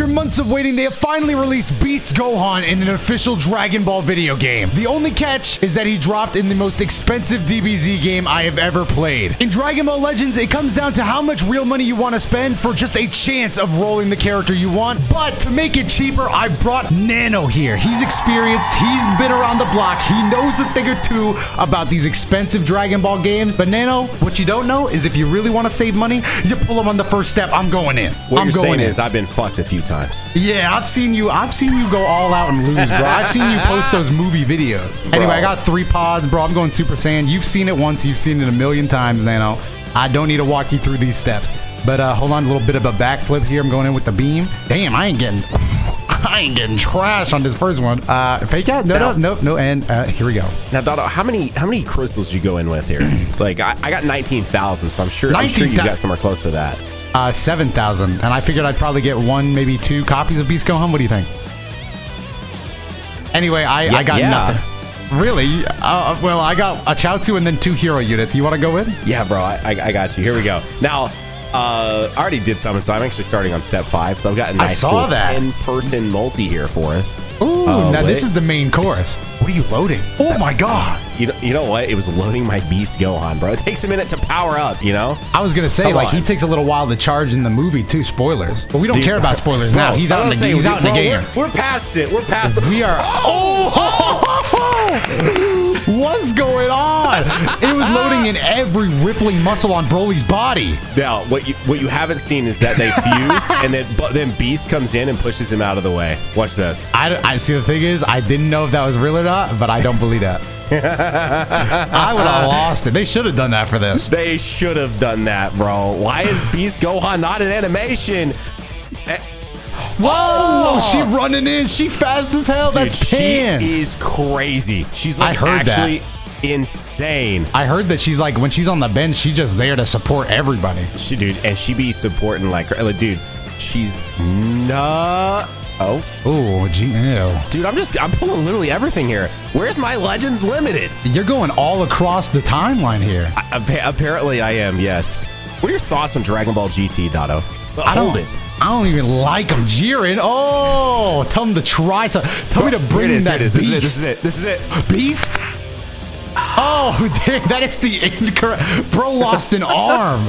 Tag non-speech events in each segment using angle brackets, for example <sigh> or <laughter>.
After months of waiting, they have finally released Beast Gohan in an official Dragon Ball video game. The only catch is that he dropped in the most expensive DBZ game I have ever played. In Dragon Ball Legends, it comes down to how much real money you want to spend for just a chance of rolling the character you want. But to make it cheaper, I brought Nano here. He's experienced, he's been around the block, he knows a thing or two about these expensive Dragon Ball games. But Nano, what you don't know is if you really want to save money, you pull him on the first step. I'm going in. What I'm you're going saying in. is I've been fucked a few times. Yeah, I've seen you. I've seen you go all out and lose, bro. I've seen you post <laughs> those movie videos. Anyway, I got three pods, bro. I'm going Super Saiyan. You've seen it once. You've seen it a million times, Nano. I don't need to walk you through these steps. But uh, hold on, a little bit of a backflip here. I'm going in with the beam. Damn, I ain't getting. <laughs> I ain't getting trash on this first one. Uh, fake out? No, no, no, no. And uh, here we go. Now, Dotto, how many how many crystals did you go in with here? <clears throat> like I, I got nineteen thousand, so I'm sure I'm sure you 19,000. got somewhere close to that. Uh, 7,000. And I figured I'd probably get one, maybe two copies of Beast Gohan. What do you think? Anyway, I, I got yeah. nothing. Really? Uh, well, I got a Chaozu and then two hero units. You want to go in? Yeah, bro, I, I got you. Here we go. Now, uh, I already did summon, so I'm actually starting on step five. So I've got a nice saw cool that. ten-person multi here for us. Ooh, Uh, now this is the main chorus. What are you loading? Oh my god. You know, you know what? It was loading my Beast Gohan, bro. It takes a minute to power up, you know? I was gonna say, Come like, on. he takes a little while to charge in the movie too. Spoilers, but we don't Dude, care about spoilers bro, now. He's out in the, I'm he's out in the game. We're, we're past it. We're past it. We are. <laughs> Oh, <laughs> what's going on? It was loading in every rippling muscle on Broly's body. Now, what you what you haven't seen is that they <laughs> fuse, and then but then Beast comes in and pushes him out of the way. Watch this. I, I see. The thing is, I didn't know if that was real or not, but I don't believe that. <laughs> I would have lost it. They should have done that for this. They should have done that, bro. Why is Beast Gohan not in animation? Whoa! She running in. She fast as hell. Dude, That's she Pan. is crazy. She's like I heard that. insane. I heard that she's like when she's on the bench, she's just there to support everybody. She, dude, and she be supporting like, her- like, dude, she's not. Oh, Oh, dude, I'm just I'm pulling literally everything here. Where's my Legends Limited? You're going all across the timeline here. I, apparently, I am. Yes. What are your thoughts on Dragon Ball GT, Dotto? I don't, oh. it. I don't even like him. Jiren. Oh, tell him to try some. Tell me to bring it is. that is. This is it. This is it. This is it. Beast. Oh, <laughs> damn, that is the incorrect. Bro lost an arm.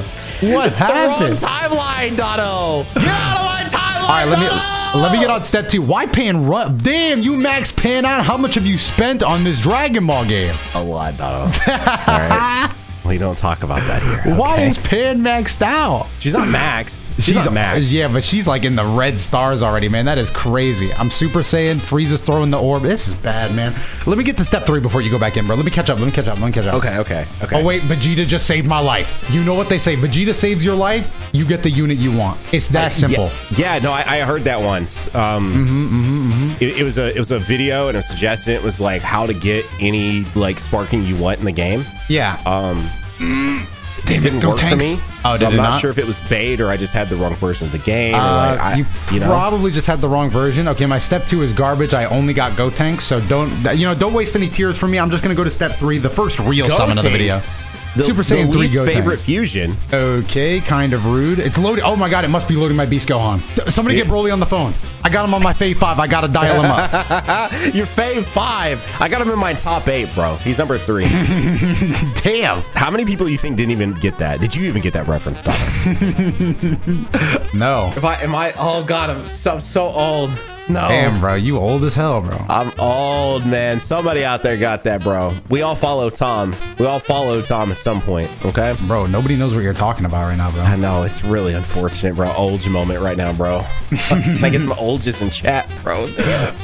What It's the wrong happened? timeline, Dotto. Get out of my timeline. All right, let me Dotto! let me get on step two. Why pan run? Damn, you max pan out. How much have you spent on this Dragon Ball game? a lot, Dotto. <laughs> All right. We don't talk about that here. <laughs> Why okay? is Pan maxed out? she's not maxed? She's, not maxed. Yeah, but she's like in the red stars already, man. That is crazy. I'm Super Saiyan. Frieza's throwing the orb. This is bad, man. Let me get to step three before you go back in, bro. Let me catch up. Let me catch up. Let me catch up. Okay, okay, okay. Oh wait, Vegeta just saved my life. You know what they say? Vegeta saves your life. You get the unit you want. It's that simple. Yeah, yeah no, I, I heard that once. Um, Mm-hmm, It, it was a it was a video and a suggestion. It was like how to get any like sparking you want in the game. Yeah. Um, Damn it didn't go work tanks. for me. Oh, so did I'm it not, not? sure if it was bait or I just had the wrong version of the game. Uh, like, I, you, you know, probably just had the wrong version. Okay, my step two is garbage. I only got Gotenks, so don't you know? Don't waste any tears for me. I'm just gonna go to step three, the first real summon of the video. The, Super Saiyan the 3 least Go favorite Tanks. fusion. Okay, kind of rude. It's loading. Oh my god, it must be loading my Beast Gohan. D- Somebody get Broly on the phone. I got him on my Fave 5. I gotta dial him up. <laughs> Your fave five. I got him in my top eight, bro. He's number three. <laughs> Damn. How many people you think didn't even get that? Did you even get that reference, Donna? <laughs> No. if I am I oh god, I'm so so old. No. Damn, bro. You old as hell, bro. I'm old, man. Somebody out there got that, bro. We all follow Tom. We all follow Tom at some point, okay? Bro, nobody knows what you're talking about right now, bro. I know it's really unfortunate, bro. Old moment right now, bro. <laughs> I guess my old just in chat, bro. <laughs>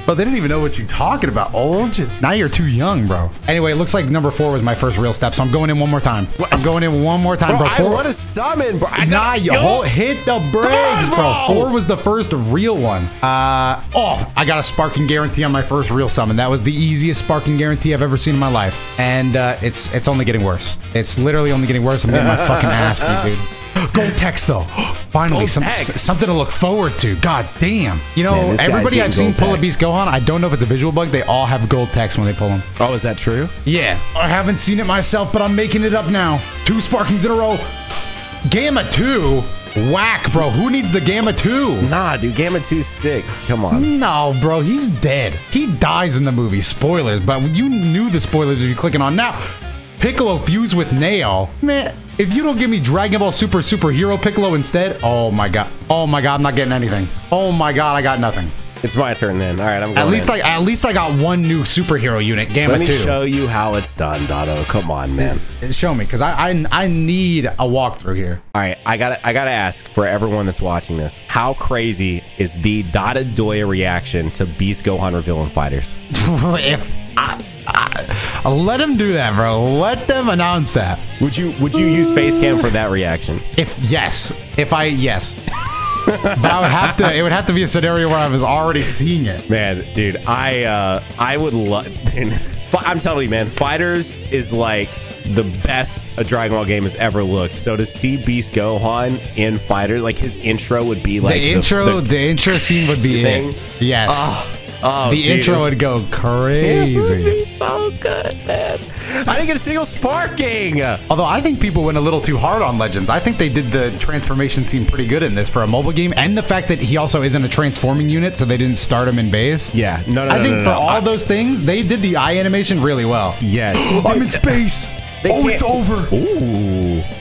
Bro, they didn't even know what you're talking about. Old? Now you're too young, bro. Anyway, it looks like number four was my first real step, so I'm going in one more time. I'm going in one more time, Bro, bro. I Four- want to summon, bro. I Nah, you hold, hit the brakes, bro. bro. Four was the first real one. Uh, oh, I got a sparking guarantee on my first real summon. That was the easiest sparking guarantee I've ever seen in my life, and uh, it's it's only getting worse. It's literally only getting worse. I'm getting my fucking ass beat, dude. <gasps> Gold text though. <gasps> Finally, some something to look forward to. God damn. You know, Man, everybody I've seen gold pull a text. beast Gohan. I don't know if it's a visual bug. They all have gold text when they pull them. Oh, is that true? Yeah, I haven't seen it myself, but I'm making it up now. Two sparkings in a row. Gamma 2? Whack, bro. Who needs the Gamma 2? Nah, dude, Gamma 2's sick. Come on. No, bro, he's dead. He dies in the movie. Spoilers, but you knew the spoilers if you're clicking on now. Piccolo fused with Neo. Man, if you don't give me Dragon Ball Super Superhero Piccolo instead, oh my god. Oh my god, I'm not getting anything. Oh my god, I got nothing. It's my turn then. All right, I'm going At least in. I at least I got one new superhero unit, Gamma Let me 2. show you how it's done, Dotto. Come on, man. Show me, because I, I I need a walkthrough here. All right, I gotta I gotta ask for everyone that's watching this: How crazy is the DotoDoya reaction to Beast Gohan reveal in FighterZ? <laughs> if I, I, let him do that, bro. Let them announce that. Would you would you use Facecam for that reaction? If yes, if I yes, <laughs> but I would have to. It would have to be a scenario where I was already seeing it. Man, dude, I uh I would love. I'm telling you, man, FighterZ is like the best a Dragon Ball game has ever looked. So to see Beast Gohan in FighterZ, like his intro would be like the intro, the, intro scene would be thing. it. Yes. oh, Oh, the dude. intro would go It would crazy. be so good, man. I didn't get a single sparking. Although I think people went a little too hard on Legends. I think they did the transformation scene pretty good in this for a mobile game, and the fact that he also isn't a transforming unit, so they didn't start him in base. Yeah, no, no, I no, think no, for no. all I- those things, they did the eye animation really well. Yes. I'm in space. They Oh, it's can't- over. Ooh.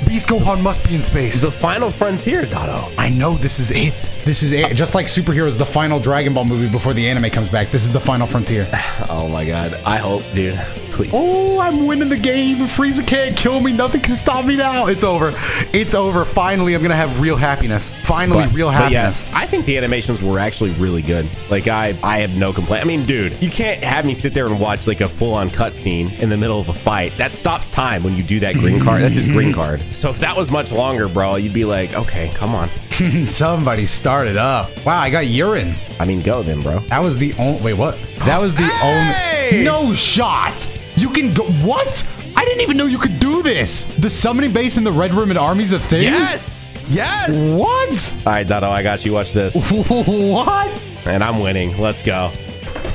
Beast Gohan must be in space. The final frontier, Dotto. I know this is it. This is it. Just like Superheroes, the final Dragon Ball movie before the anime comes back. This is the final frontier. <sighs> Oh my god. I hope, dude. Please. Oh, I'm winning the game. Frieza can't kill me. Nothing can stop me now. It's over. It's over. Finally, I'm gonna have real happiness. Finally, real but yeah, happiness. I think the animations were actually really good. Like I, I have no complaint. I mean, dude, you can't have me sit there and watch like a full-on cutscene in the middle of a fight. That stops time when you do that green card. That's his green card. <laughs> So if that was much longer, bro, you'd be like, okay, come on. <laughs> Somebody started up. Wow, I got urine. I mean, go then, bro. That was the only. Wait, what? That was the <gasps> Hey! only. No shot. You can go. What? I didn't even know you could do this. The summoning base in the Red Ribbon Army's a thing. Yes. Yes. What? All right, Dotto, I got you. Watch this. <laughs> what? And I'm winning. Let's go.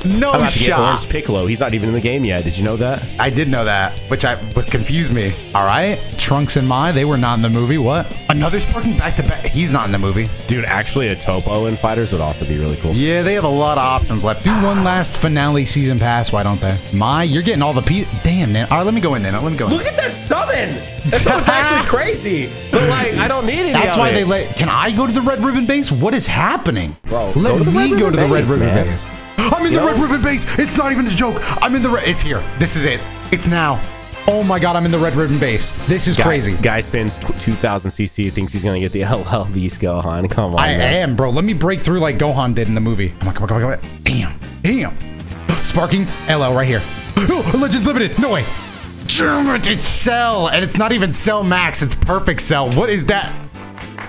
No I'm about to get shot. Orange Piccolo. He's not even in the game yet. Did you know that? I did know that, which I was confused me. All right, Trunks and Mai, they were not in the movie. What? Another Sparking back to back. He's not in the movie. Dude, actually, a Toppo in FighterZ would also be really cool. Yeah, they have a lot of options left. Do one last finale season pass. Why don't they? Mai, you're getting all the pe. Damn, man. All right, let me go in then. Let me go. In. Look at that summon. That sounds <laughs> actually crazy. But like, I don't need any That's of why it. they let. Can I go to the Red Ribbon base? What is happening, Bro, Let go me go to the Ribbon Red Ribbon base. I'm in the Red Ribbon base. It's not even a joke. I'm in the. red. it's here. This is it. It's now. Oh my God, I'm in the Red Ribbon base. This is Guy, crazy. Guy spends tw- 2,000 CC, thinks he's gonna get the <laughs> LL Beast Gohan. Come on, I man. am, bro. Let me break through like Gohan did in the movie. Come on, come on, come on, come on. Damn, damn. <gasps> Sparking LL right here. Oh, <gasps> Legends Limited. No way. It's Cell, and it's not even Cell Max. It's Perfect Cell. What is that?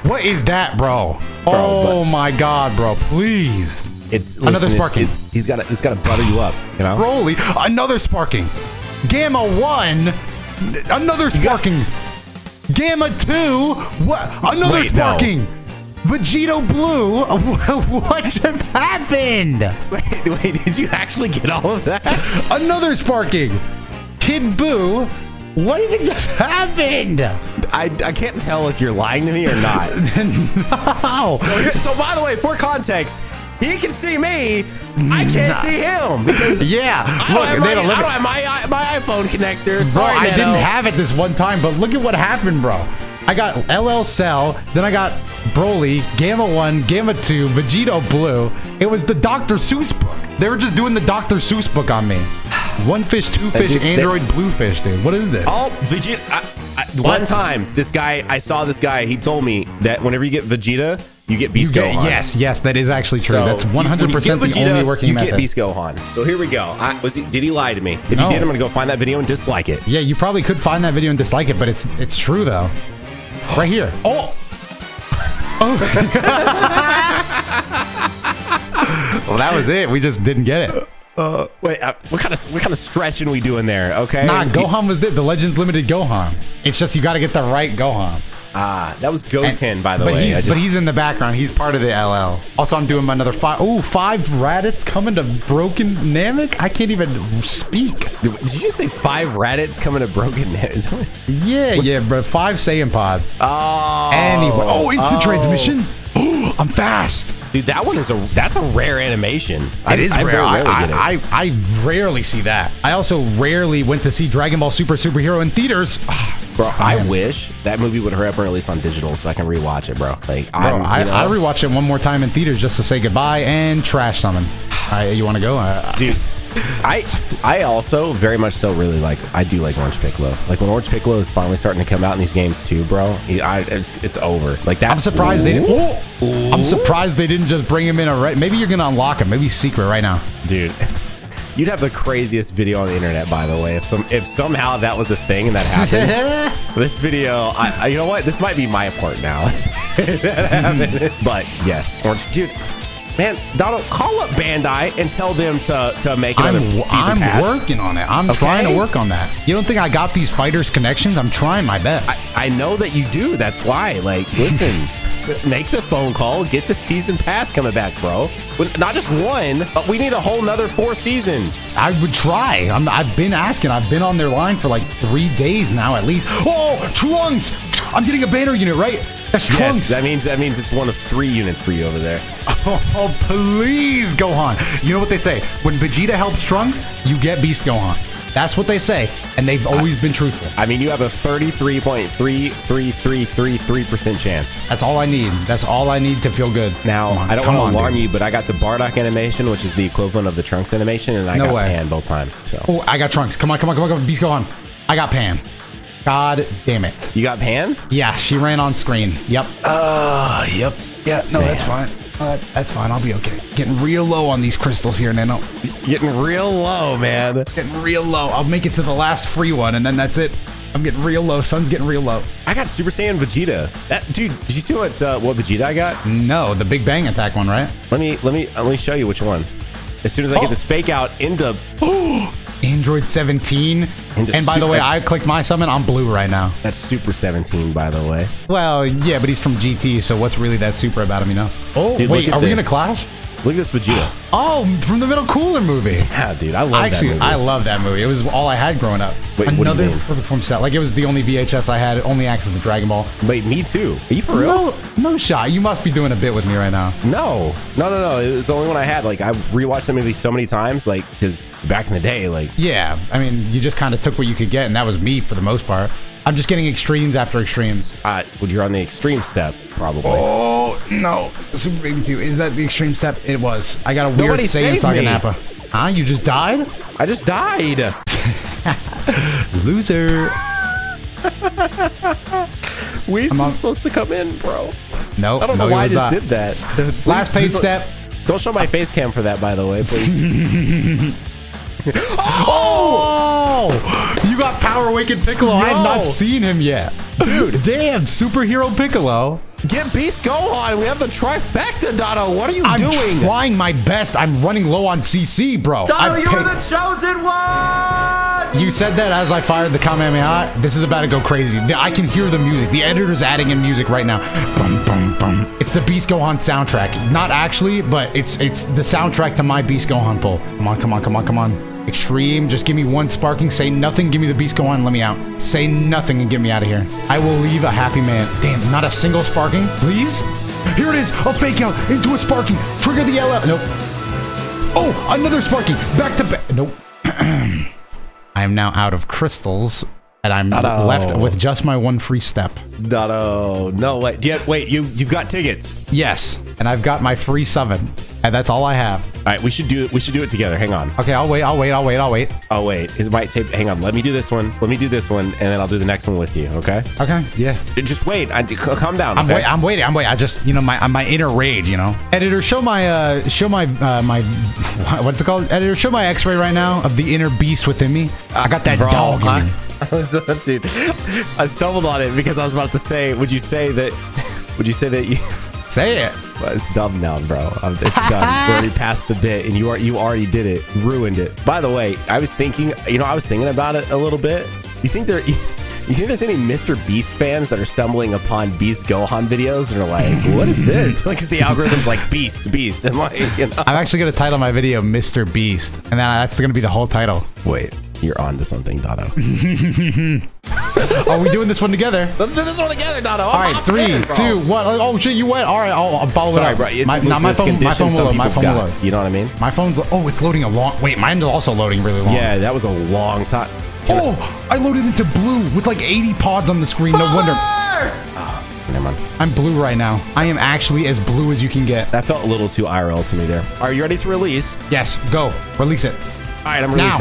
What is that, bro? oh my God, bro. Please. It's Another listen, it's- sparking. it- he's got to he's got to butter you up, you know. Broly. Another Sparking. Gamma 1. Another Sparking. Gamma 2. What? Another Wait, no. Sparking. Vegito Blue. <laughs> What just happened? Wait, wait, did you actually get all of that? <laughs> Another Sparking. Kid Boo. What even just happened? I, I can't tell if you're lying to me or not. <laughs> Oh. So, so by the way, for context, he can see me. I can't see him because <laughs> Yeah. I don't, Look, have they my, had a I limit. don't have my my iPhone connector. Bro, I Nano. didn't have it this one time, but look at what happened, bro. I got LL Cell, then I got Broly, Gamma 1, Gamma 2, Vegito Blue. It was the Dr. Seuss book. They were just doing the Dr. Seuss book on me. One fish, two fish, dude, they- Android blue fish, dude. What is this? Oh, Vegeta. I, I, one time, this guy, I saw this guy. He told me that whenever you get Vegeta, you get You Beast get- Gohan. yes, yes, that is actually true. So, That's you- when you 100% the Vegeta, only working you method. get Beast Gohan. So here we go. I, was he, did he lie to me? If No. he did, I'm gonna go find that video and dislike it. Yeah, you probably could find that video and dislike it, but it's it's true though. <gasps> Right here. Oh. oh. <laughs> well, that was it. We just didn't get it. Uh, wait, uh, what kind of what kind of stretching we doing there? Okay. Nah, Gohan was the, the Legends Limited Gohan. It's just you got to get the right Gohan. Ah, that was Goten, by the but way. He's, just- But he's in the background. He's part of the LL. Also, I'm doing another five. Oh, five Raditz coming to Broken Namek? I can't even speak. Did you say five Raditz coming to Broken? Is that what- Yeah, yeah, bro. Five Saiyan pods. Oh. Anyway. Oh, instant oh. transmission. Oh, <gasps> I'm fast. Dude, that one is a that's a rare animation. It is rare. I, rarely get it. I, I, I rarely see that. I also rarely went to see Dragon Ball Super Superhero in theaters. Bro, I man. wish that movie would hurry up and release on digital so I can rewatch it, bro. Like, Bro, I, you know, I rewatched it one more time in theaters just to say goodbye and trash summon. I, you want to go? Uh, dude. I I also very much so really like I do like Orange Piccolo. Like when Orange Piccolo is finally starting to come out in these games too, bro. he- I, it's, it's over. Like that. I'm surprised they didn't. Ooh. I'm surprised they didn't just bring him in a right. Maybe you're gonna unlock him. Maybe secret right now. dude. You'd have the craziest video on the internet, by the way, if some if somehow that was the thing and that happened. <laughs> this video, I, I- you know what? This might be my part now. <laughs> that. Hmm. But yes, Orange, dude, man, Donald, call up Bandai and tell them to to make another I'm, season I'm pass. working on it. I'm Okay. trying to work on that. You don't think I got these fighters connections? I'm trying my best. I, I know that you do. That's why. Like, listen. <laughs> Make the phone call. Get the season pass coming back, bro. Not just one, but we need a whole nother four seasons. I would try. I'm, I've been asking. I've been on their line for like three days now at least. Oh, Trunks! I'm getting a banner unit, right? That's Trunks. Yes, that means that means it's one of three units for you over there. <laughs> Oh, please, Gohan. You know what they say? When Vegeta helps Trunks, you get Beast Gohan. That's what they say, and they've always been truthful. I mean, you have a 33.3333% chance. That's all I need. That's all I need to feel good. Now, on, I don't want to alarm dude. you, but I got the Bardock animation, which is the equivalent of the Trunks animation, and I No got way. Pan both times. So Oh, I got Trunks. Come on, come on, come on, come on. Beast Gohan. I got Pan. God damn it. you got Pan? Yeah, she ran on screen. Yep. Uh, yep. Yeah, no, that's fine. Uh, that's, fine. I'll be okay. Getting real low on these crystals here, Nano. Getting real low, man. Getting real low. I'll make it to the last free one, and then that's it. I'm getting real low. Sun's getting real low. I got Super Saiyan Vegeta. That dude, did you see what uh, what Vegeta I got? No, the Big Bang attack one, right? Let me let me let me show you which one. As soon as I Oh. get this fake out into <gasps> <gasps> Android 17. Into And by the way, I clicked my summon. I'm blue right now. that's Super 17, by the way. Well, yeah, but he's from GT, so what's really that super about him, you know? Oh, Dude, wait, look at are we gonna clash? Look at this Vegeta. Oh, from the Middle Cooler movie. Yeah, dude, I love Actually, that movie. I love that movie. It was all I had growing up. Wait, what do you Another perfect form set. Like it was the only VHS I had, only access to Dragon Ball. Wait, me too. Are you for real? No, no shot. You must be doing a bit with me right now. No, no, no, no. It was the only one I had. Like I rewatched that movie so many times. Like because back in the day, like Yeah, I mean, you just kind of took what you could get, and that was me for the most part. I'm just getting extremes after extremes. uh, when you're on the extreme step, probably. Oh no, Super Baby Two. Is that the extreme step? It was. I got a weird Nobody Saiyan saved Saga me. Nappa. Huh? You just died? I just died. <laughs> Loser. <laughs> We on- was supposed to come in, bro. No, I don't know he why I just not. did that. Please- <laughs> Last paid please- step. Don't show my face cam for that, by the way, please. Oh! You got Power Awakened Piccolo. I have not seen him yet. <laughs> Dude. Damn, superhero Piccolo. Get Beast Gohan. We have the trifecta, Dono. What are you doing? I'm trying my best. I'm running low on CC, bro. I paid- chosen one! You said that as I fired the Kamehameha. This is about to go crazy. I can hear the music. The editor's adding in music right now. Bum, bum, bum. It's the Beast Gohan soundtrack. Not actually, but it's it's the soundtrack to my Beast Gohan pull. Come on, come on, come on, come on. Extreme, just give me one sparking. Say nothing, give me the Beast Gohan, let me out. Say nothing and get me out of here. I will leave a happy man. Damn, not a single sparking, please? Here it is, a fake out into a sparking. Trigger the LL. Nope. Oh, another sparking. Back to back. Nope. <clears throat> I am now out of crystals, and I'm No. left with just my one free step. Dono. No, wait. Yeah, wait. You you've got tickets. Yes, and I've got my free summon, and that's all I have. All right, we should do we should do it together. Hang on. Okay, I'll wait. I'll wait. I'll wait. I'll wait. Oh wait, it might take. Hang on. Let me do this one. Let me do this one, and then I'll do the next one with you. Okay? Okay. Yeah. Just wait. I, calm down. I'm okay? wait. I'm waiting. I'm waiting. I just, you know, my my inner rage. You know. Editor, show my uh, show my uh, my <laughs> what's it called? Editor, show my X-ray right now of the inner beast within me. I got that Bro, dog in <laughs> I, was, dude, I stumbled on it because I was about to say. Would you say that? Would you say that you? <laughs> Say it. Well, it's dumb now, bro. It's done. <laughs> We're already past the bit, and you are you already did it, ruined it. By the way, I was thinking, you know, I was thinking about it a little bit. You think there, you, think there's any Mr. Beast fans that are stumbling upon Beast Gohan videos and are like, what is this? Like, 'cause the algorithm's like Beast, Beast. And like, you know. I'm actually going to title my video Mr. Beast. And that's going to be the whole title. Wait, you're on to something, Dotto. Are we doing this one together? Let's do this one together, Dotto. All right, three, two, one. Oh, oh shit, you went. All right, I'll, I'll follow Sorry, it up. bro. It's, my, listen, not my it's phone. My condition phone will load. My people phone will load. You know what I mean? My phone's. Oh, it's loading a long. Wait, mine's also loading really long. Yeah, that was a long time. Oh, I loaded into blue with like 80 pods on the screen. No wonder. Ah, never mind. I'm blue right now. I am actually as blue as you can get. That felt a little too IRL to me there. Are you ready to release? Yes, go. Release it. All right, I'm Now.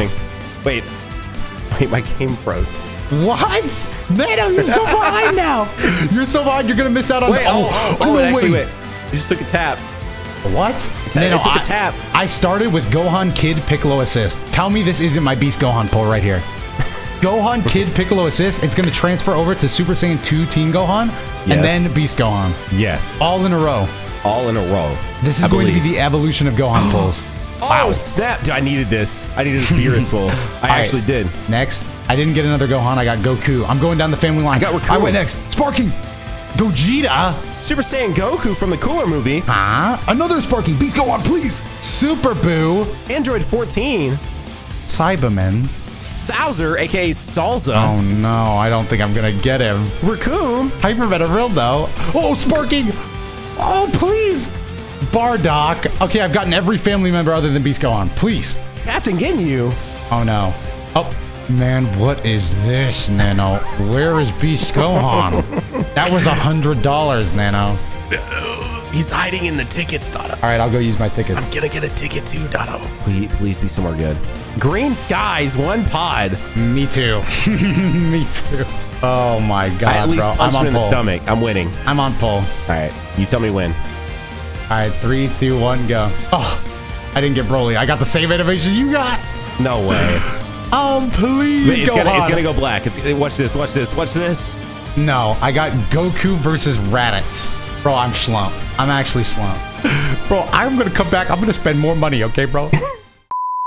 Wait. <laughs> Wait, my game froze. What? Nano, you're so <laughs> behind now. You're so behind. You're gonna miss out on. Wait, the, oh, oh, oh, no actually wait. You just took a tap. What? a- Nano, it took a I- tap. I started with Gohan Kid Piccolo assist. Tell me this isn't my Beast Gohan pull right here. <laughs> Gohan Kid Piccolo assist. It's gonna transfer over to Super Saiyan 2 Teen Gohan, Yes. and then Beast Gohan, Yes. all in a row. All in a row. This is I going to be the evolution of Gohan <gasps> pulls. Oh, snap. Dude, I needed this. I needed this beer full. <laughs> I right. actually did. Next, I didn't get another Gohan. I got Goku. I'm going down the family line. I got Riku. I went next. Sparking. Gogeta. Super Saiyan Goku from the Cooler movie. Huh? Another Sparking. Beast Gohan, please. Super Boo. Android 14. Cyberman. Sauzer, aka Salza. Oh no, I don't think I'm gonna get him. Raccoon. Hyper though. Oh, Sparking. Oh, please. Bardock. Okay, I've gotten every family member other than Beast Gohan. Please. Captain Ginyu. Oh no. Oh man, what is this, Nano? Where is Beast Gohan? <laughs> that was a hundred dollars, Nano. He's hiding in the tickets, Dotto. All right, I'll go use my tickets. I'm gonna get a ticket too, Dotto. Please, please be somewhere good. Green skies, one pod. Me too. <laughs> Me too. Oh my god, I at least bro. I'm punched him on in the stomach. I'm winning. I'm on pull. All right, you tell me when. Right, three, two, one, go. Oh, I didn't get Broly. I got the same animation you got. No way. Oh, <gasps> please Wait, it's, go gonna, it's gonna go black. It's watch this. Watch this. Watch this. No, I got Goku versus Raditz. Bro, I'm slump. I'm actually slump. <laughs> Bro, I'm gonna come back. I'm gonna spend more money, okay, bro? <laughs>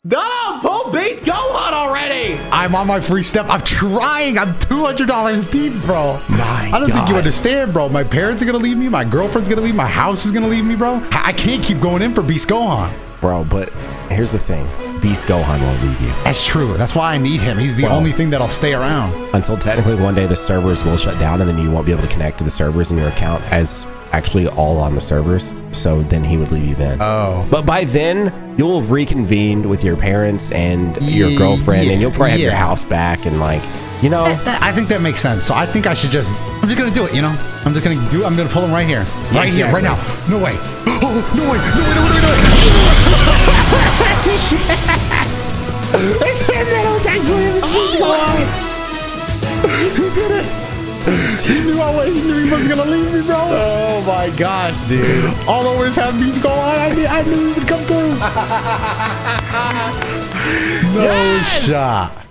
Dotto, pull base Gohan already. I'm on my free step. I'm trying. I'm $200 deep, bro. My I don't think you understand, bro. My parents are gonna leave me. My girlfriend's gonna leave. My house is gonna leave me, bro. I I can't keep going in for Beast Gohan. Bro, but here's the thing. Beast Gohan won't leave you. That's true. That's why I need him. He's the Well- only thing that'll stay around. Until technically one day the servers will shut down and then you won't be able to connect to the servers in your account as actually all on the servers. So then he would leave you then. Oh. But by then, you'll have reconvened with your parents and your Ye- girlfriend, yeah, and you'll probably have your yeah. house back and like, you know, I think that makes sense. So I think I should just, I'm just gonna do it, you know? I'm just gonna do I'm gonna pull him right here. Right here, right now. No way. Oh, <gasps> no way. No way, no way, no way, no way. <laughs> it's him, man. It's actually him. It's Beast Gohan. He did it. He knew I was, he knew he wasn't gonna leave me, bro. oh my gosh, dude. All I'll always have Beast Gohan. I knew, I knew he would come through. <laughs> no shot.